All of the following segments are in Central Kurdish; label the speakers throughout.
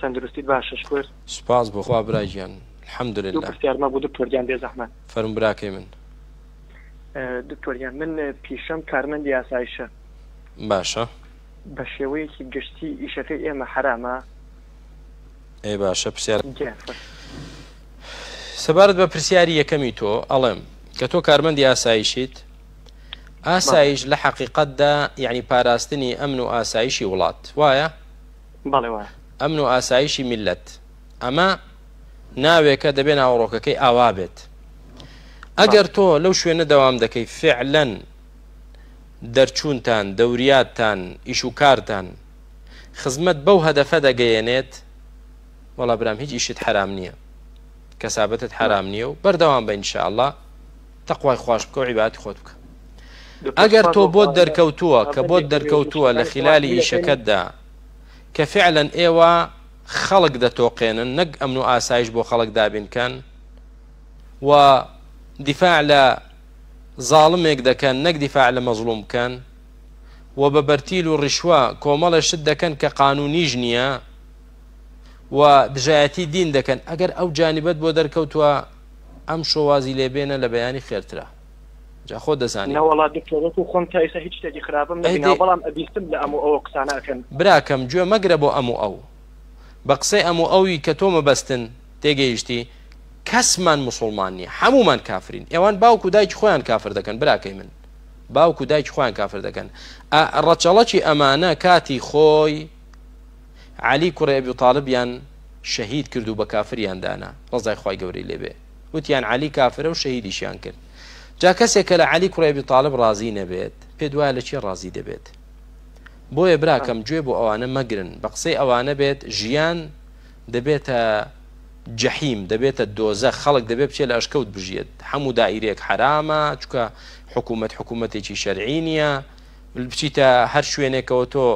Speaker 1: تەندروستیت باشش کرد سپاس بۆخوا برای ژیان حمد پرسیارمە بۆ دکتۆریان بێزەحمە فەرم براکەی من دکتۆریان من پیشەم کارمەندی یاسایشە باشە بە شێوەیەکی گشتی ئیشەکەی ئێمە حرامە ئێ باشە پرسیار سەبارەت بە پرسیاری یەکەمی تۆ ئەڵێم کە تۆ کارمەندی ئاسایشیت ئاسایش لە حقیقەتدا یعنی پاراستنی ئەمن و ئاسایشی وڵات وایە؟ بەڵێ وایە ئەمن و ئاسایشی میلەت ئەمە ناوێکە دەبێ ناوەڕۆکەکەی ئاوا بێت ئەگەر تۆ لەو شوێنە دەوام دەکەی فعلەن دەرچوونتان دەوریاتتان ئیش و کارتان خزمەت بەو هەدەفە دەگەیەنێت وەڵا برام هیچ ئیشت حرام نییە کەسابەتت حرام نییە و بەردەوام بە ئینشاءله تەخوای خوۆش بکە و عیبات خۆت بکە ئەگەر تۆ بۆت دەرکەوتووە کە بۆت دەرکەوتووە لە خلالی ئیشەکەتدا كفعلا ايوا خلق ذا توقين نق امنو اسايش بو خلق بين كان ودفاع لا ظالم يقدر كان نق دفاع مظلوم كان و وببرتيل الرشوة كومال الشدة كان كقانوني جنيا و ودجاتي دين كان أجر أو جانبات بودر كوتوا أمشوا وازي لبينا لبياني خير تراه جا خۆ دەزانینەوەڵات دکتۆرەت و خۆم تایسە هیچ شتێکی خراپم بەڵام ئەبیستم لە ئەمو ئەوە قسانەکەن براکەم گوێ مەگرە بۆ ئەمو ئەو بە قسەی ئەمو ئەوی کە تۆمە بەستن تێگەیشتی کەسمان مسلمانی هەمومان کافرین ئێوان باوکو دایک خۆیان کافر دەکەن براکەی من باوکو دایک خۆیان کافر دەکەن ڕەچەڵەکی ئەمانە کاتی خۆی علی کوڕێبی تاالبیان شەهید کرد و بە کافریان دانا ڕزای خی گەوری لێبێ وتیان علی کافرە و شەهیدیشیان کرد جا کەسێک کە لە علی کوڕێبی تاالب ڕازی نەبێت پێ دوایە لە چی ڕازی دەبێت بۆیە براکەم گوێ بۆ ئەوانە مەگرن بە قسەی ئەوانە بێت ژیان دەبێتە جەحیم دەبێتە دۆزە خەڵک دەبێت بچێت لە ئەشکەوت بژێت هەموو دائیرێک حرامە چکە حکوومەت حکوومەتێکی شەرعی نییە بچیتە هەر شوێنێکەوە تۆ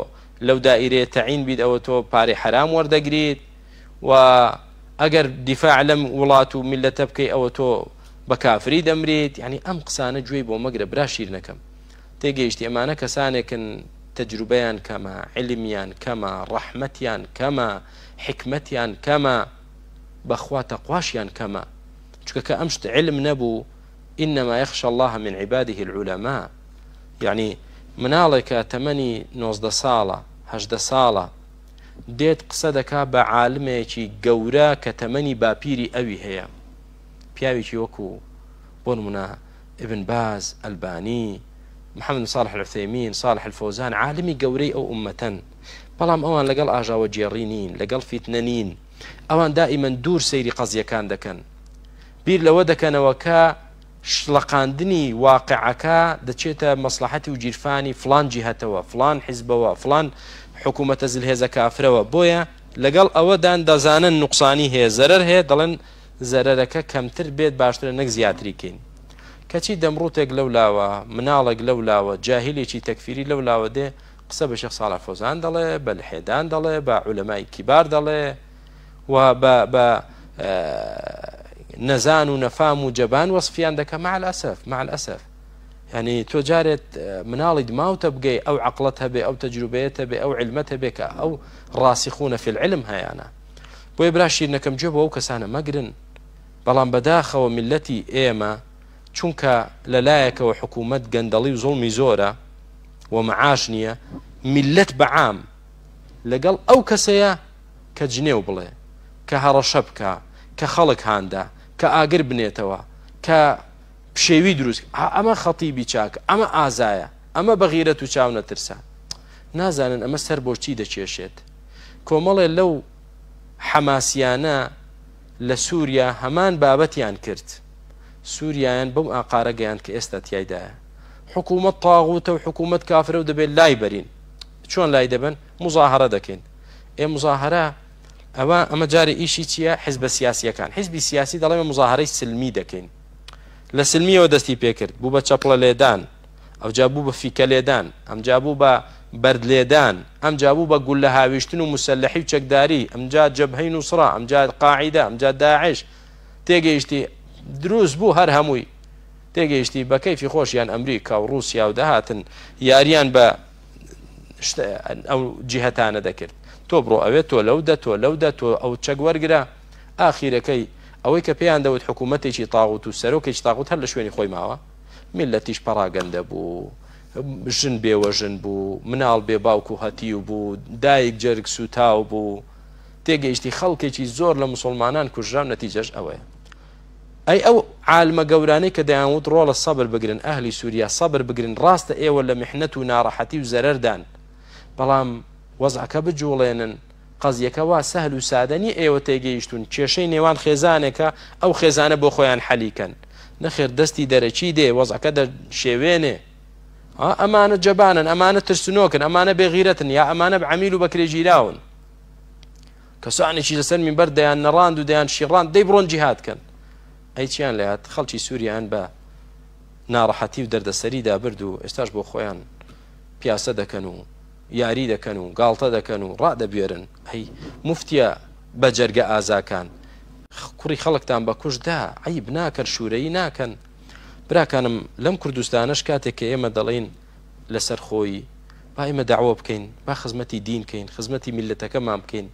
Speaker 1: لەو دائیرێت تەعین بیت ئەوە تۆ پارەی حرام وەردەگریت و ئەگەر دیفاع لەم وڵات و میلەتە بکەی ئەوە تۆ بە کافری دەمرێت ینی ئەم قسانە گوێی بۆ مەگرە براشیر نەکەم تێگەیشتی ئەمانە کەسانێکن تەجروبیان کەمە علیمیان کەمە ڕەحمەتیان کەمە حکمەتیان کەمە بەخوا تەقواشیان کەمە چکە کە ئەمشت علم نەبوو إنما يخشى الله من عباده العلماء يعني مناڵێکە تەمەنی 19 ساڵە هەدە ساڵە دێت قسە دەکا بە عالمێکی گەورە کە تەمەنی باپیری ئەوی هەیە پیاوێکی وەکو بونمنا ابن باز الباني محمد صالح العثيمين صالح الفوزان عالمي قوري او امه بلام اوان لقل اجا وجيرينين لقل لەگەڵ فیتنە اوان دائما دور سيري سەیری قەزیەکان بير بیر لەوە وكا کە شلەقاندنی واقعەکە دەچێتە مەسلحەتی و جیرفانی فلان جیهەتەوە فلان حیزبەوە فلان حكومه زلهێزە کافرەوە بۆیە لەگەڵ ئەوەدان دەزانن نوقسانی هەیە زەرەر هي دلن زەرەرەکە کەمتر بێت باشترە نەک زیاتریکەین کەچی دەمڕوتێک لەو لاوە مناڵێک لەو لاوە جاهیلێکی تەکفیری لەو لاوە دێ قسە بە شەخ ساڵە فۆزان دەڵێ بە لەحێدان دەڵێ بە عولەمای کیبار دەڵێ و بە نەزان و نەفام و جەبان وەصفیان دەکە مال ئەسف مال ئەسف ینی تۆ جارێت مناڵی دماوتە بگەی ئەو عقلت هەبێ ئەو تەجروبێتە بێ ئەو علمەتە بێکە ئەو ڕاستیخونە فیل علم هەیەە بۆی براشیر نەکەم جێ بۆ ئەو کەسانە مەگرن بەڵام بەداخەوە میلەتی ئێمە چونکە لەلایەکەوە حکوومەت گەندەڵی و زڵمی زۆرە و معاش نییە میلەت بەعام لەگەڵ ئەو کەسەیە کە جنێو بڵێ کە هەڕەشە بکە کە خەڵک هااندا کە ئاگر بنێتەوە کە پشێوی دروست ئەمە خەتیبی چاکە ئەمە ئازایە ئەمە بەغیرەت و چاو نەترسە نازانن ئەمە سەر بۆچی دەچێشێت کۆمەڵێ لەو حەماسیانە لە سووریا هەمان بابەتیان کرد سووریایان بەم ئاقارەگەیان کە ئێستا تایدایە حکوومەت تاغوتە و حکوومەت کافرە و دەبێت لای بەرین چۆن لای دەبن مزاهرە دەکەین ئێ مزاهرە ئەوە ئەمە جارە ئیشی چییە حز بە سیاسیەکان حزبی سیاسی دەڵێمە مزاهرەی سلمی دەکەین لە سلمیەوە دەستی پێکرد بوو بە چەپڵە لێدان ئەو جابوو بە فیکە لێدان ئەم جابوو بە بەردلێدان ئەمجا بوو بە گول لە هاویشتن و مسللحی و چەکداری ئەمجا جەبهین و سرا ئەمجا قاعدا ئەمجا داعش تێگەیشتی دروست بوو هەر هەمووی تێگەیشتی بە کەیفی خۆشیان ئەمریکا و رووسیا و دەهاتن یاریان بە ئەو جیهتانە دەکرد تۆ بڕۆ ئەوێت تۆ لەو دە تۆ لەو دە تۆ ئەو چەگوەرگرا ئاخیرەکەی ئەوەی کە پێیان دەوت حکوومەتێکی تاغوت و سەرۆکێکی تاغوت هەر لە شوێنی خۆی ماوە میلەتیش پەراگەندە بوو ژن بێوەژن بوو مناڵ بێ باوکو هەتی و بوو دایک جەرگ سوتاو بوو تێگەیشتی خەڵکێکی زۆر لە مسلمانان کوژران نەتیجەش ئەوەیە ئەی ئەو عالمە گەورانەی کە دەیانوت ڕۆڵە سەبر بگرن ئەهلی سووریا سەبر بگرن ڕاستە ئێوە لە مححنەت و ناڕەحەتی و زەرەردان بەڵام وەزعەکە بجوڵێنن قەزیەکە وا سەهل و سادەنی ئێوە تێگەیشتون کێشەی نێوان خێزانێکە ئەو خێزانە بۆ خۆیان حەلیکەن نەخێر دەستی دەرەچی دێ وەزعەکە شێوێنێ ئەمانە جەبانن ئەمانە ترسنۆکن ئەمانە بێغیرەتن یا ئەمانە بەعمیل و بەکرێجیراون کەسانێکی لەسەر من بەر دەیان نەڕاند و دەیان شیڕان دەی بڕۆن جیهاتکەن ئەی چیان لات خەڵکی سووریان بە ناڕەحەتی و دەردەسەریدا برد و ئێستاش بۆ خۆیان پیاسە دەکەن و یاری دەکەن و گاڵتە دەکەن و ڕادەبێرن هەی مفتیە بە جەرگە ئازاکان کوڕی خەڵکتان بە کوشدا ئەی بناکەن شوورەی ناکەن براکانم لەم کوردستانش کاتێک کە ئێمە دەڵین لەسەر خۆی با ئێمە داوا بکەین با خزمەتی دینکەین خزمەتی میلەتەکەمان بکەین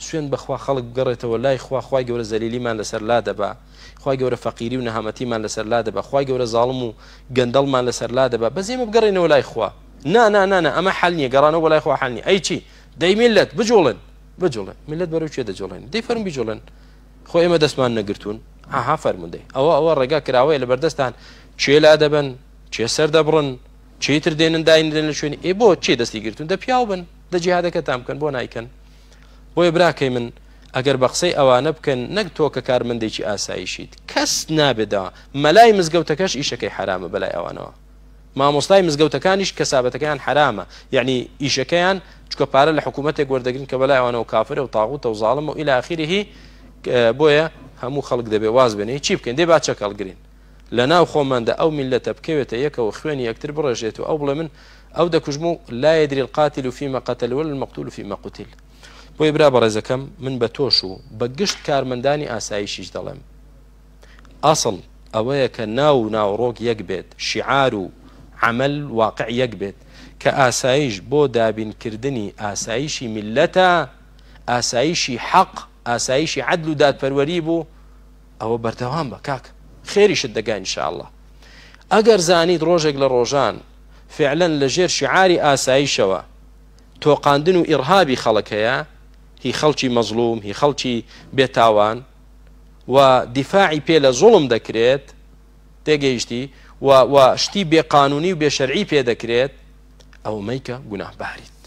Speaker 1: سوێن بەخوا خەڵک بگەڕێتەوە لای خواخوای گەورە زەلیلیمان لەسەر لا دەبا خی گەورە فەقیری و نەهامەتیمان لەسەر لا دەبە خی گەورە زاڵم و گەندەڵمان لەسەر لا دەبە بەزێمە بگەڕێنەوە لای خوا نانانانە ئەمە حالنیە گەڕانەوە لای خوا حالنی ئەی چی دەی میلەت بجوڵن بجوڵێن میلەت بەرەو چێ دەجوڵێن دەی فەرم بجوڵن خۆ ئێمە دەستمان نەگرتوون ئاها فەرموندەی ئەوە ئەوە ڕێگا کراوەیە لە بەردەستان کوێ لا دەبن چێ سەر دەبڕن چیتر دێنن داینێن لە شوێن ئێ بۆ چێ دەستی گرتون دە پیاو بن دەجیهادەکە تام بکەن بۆ نیکەن بۆیە براکەی من ئەگەر بە قسەی ئەوانە بکەن نەک تۆ کە کارمندێکی ئاساییشیت کەس نابێدا مەلای مزگەوتەکەش ئیشەکەی حرامە بەلای ئەوانەوە مامۆستای مزگەوتەکانیش کەسابەتەکەیان حرامە یعنی ئیشەکەیان چکە پارە لە حکوومەتێک گوەردەگرن کە بەلایەوانەوە کافرە و تاغوتە و زاڵم و ئیلاخیری بۆیە هەموو خەڵک دەبێ واز بێنێ چی بکەن دێ با چەکەڵگرین لناو خو خۆماندا او ملتا بکەوێتە یەکەوە وخواني یەکتر بڕێژێت و او بڵێ من ئەو دەکوژم لا يدري القاتل فيما قتل ولا المقتول فيما قتل بو ابرا برزكم من بتوشو بقشت كارمنداني بەگشت کارمەندانی اصل اوياك ناو ناو روك يقبت شعارو عمل واقع يقبت كاسايش بو دابن كردني اسايش ملتا اسايش حق اسايش عدل دات دادپەروەری او برتوام بەردەوام خێریشت دەگەن شله ئەگەر زانیت ڕۆژێک لە ڕۆژان فعلەن لە ژێر شعاری ئاساییشەوە تۆقااندن و ئیرهابی خەڵکەیە هی خەڵکی مەزلوم هی خەڵکی بێتاوان و دیفاعی پێ لە زۆڵم دەکرێت تێگەیشتی و شتی بێقانونی و بێشەرعی پێ دەکرێت ئەو مەیکە گوناهباریت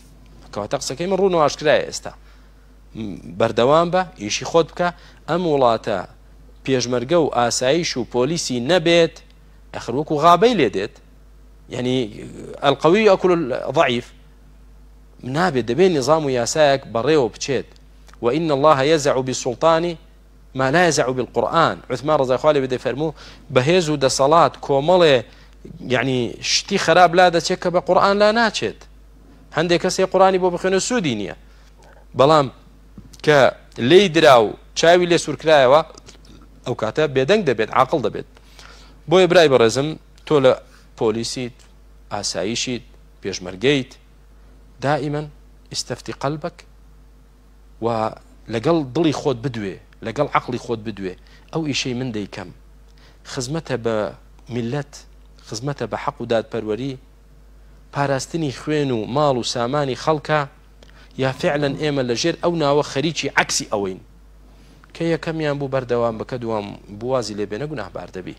Speaker 1: کەواتە قسەکەی من ڕوون و ئاشکرای ئێستا بەردەوام بە ئیشی خۆت بکە ئەم وڵاتە پێشمەرگە و ئاسایش و پۆلیسی نبیت آخر و غابی لێ یعنی القوی اکل ضعیف نبیت دبی نظام و و بچید و وإن الله يزع بالسلطان ما لا يزع بالقرآن عثمان رضي الله عنه فرمو بهزو ده صلاة كومل يعني شتي خراب لا ده تشك بقرآن لا ناتشت هنده كسي قرآني بو بخينو سودينية بلام كا ليدراو چاوي تشاوي لي ئەو کاتە بێدەنگ دەبێت عقل دەبێت بۆیە برای بەڕێزم تۆ لە پۆلیسیت ئاساییشیت پێشمەرگیت دائیمەن ئستەفتی قەلبک و لەگەڵ دڵی خۆت بدوێ لەگەڵ عقلی خۆت بدوێ ئەو ئیشەی من دەیکەم خزمەتە بە میلەت خزمەتە بە حەق و دادپەروەری پاراستنی خوێن و ماڵ و سامانی خەڵکە یا فعلەن ئێمە لەژێر ئەو ناوە خەریکی عکسی ئەوەین کە یەکەمیان بوو بەردەوام بکە دوام بوازی لێبێنە گوناهبار دەبی